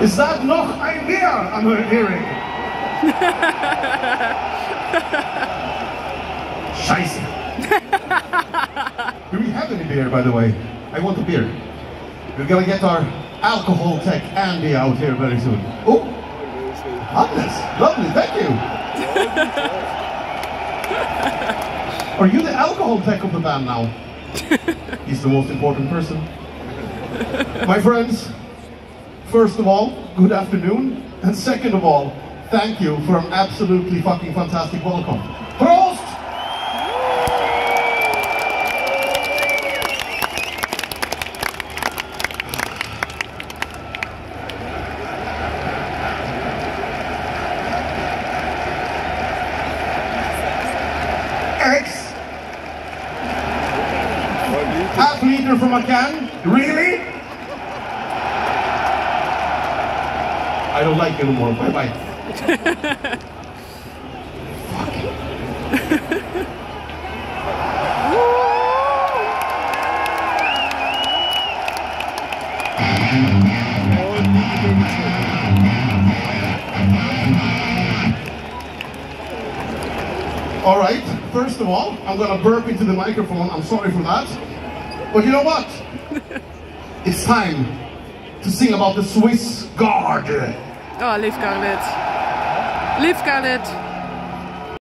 Is that noch ein I'm hearing? Scheiße. Do we have any beer, by the way? I want a beer. We're gonna get our alcohol tech Andy out here very soon. Oh, Hannes, lovely, thank you. Are you the alcohol tech of the band now? He's the most important person. My friends, first of all, good afternoon. And second of all, thank you for an absolutely fucking fantastic welcome. Prost! X. Half liter from a can? Really? I don't like it anymore. Bye bye. All right, first of all, I'm gonna burp into the microphone. I'm sorry for that. But you know what? It's time to sing about the Swiss Guard. Oh, lief Scarlett. Lief Scarlett.